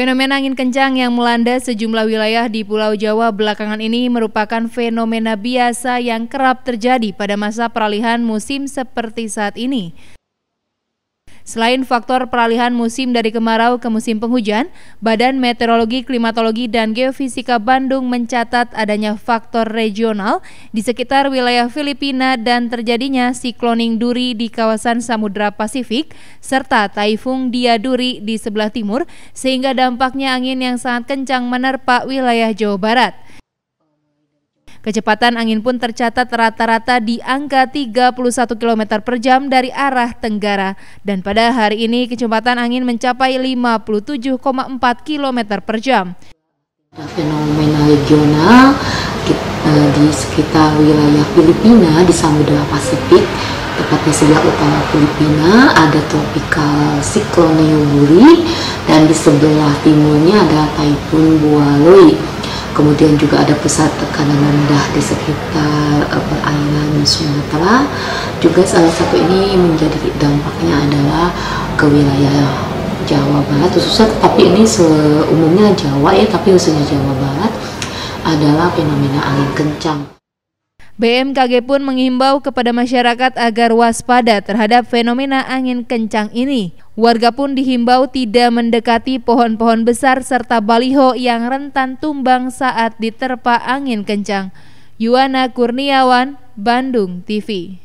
Fenomena angin kencang yang melanda sejumlah wilayah di Pulau Jawa belakangan ini merupakan fenomena biasa yang kerap terjadi pada masa peralihan musim seperti saat ini. Selain faktor peralihan musim dari kemarau ke musim penghujan, Badan Meteorologi, Klimatologi, dan Geofisika Bandung mencatat adanya faktor regional di sekitar wilayah Filipina dan terjadinya sikloning duri di kawasan Samudra Pasifik, serta taifung Diaduri di sebelah timur, sehingga dampaknya angin yang sangat kencang menerpa wilayah Jawa Barat. Kecepatan angin pun tercatat rata-rata di angka 31 km per jam dari arah tenggara dan pada hari ini kecepatan angin mencapai 57,4 km per jam. Fenomena regional eh, di sekitar wilayah Filipina di Samudra Pasifik tepatnya sebelah utara Filipina ada tropical cyclone Yuburi dan di sebelah timurnya ada Taifun Bualoi kemudian juga ada pusat tekanan rendah di sekitar uh, perairan Sumatera. Juga salah satu ini menjadi dampaknya adalah ke wilayah Jawa Barat khususnya tapi ini seumumnya Jawa ya tapi khususnya Jawa Barat adalah fenomena angin kencang BMKG pun menghimbau kepada masyarakat agar waspada terhadap fenomena angin kencang ini. Warga pun dihimbau tidak mendekati pohon-pohon besar serta baliho yang rentan tumbang saat diterpa angin kencang. Yuwana Kurniawan, Bandung TV.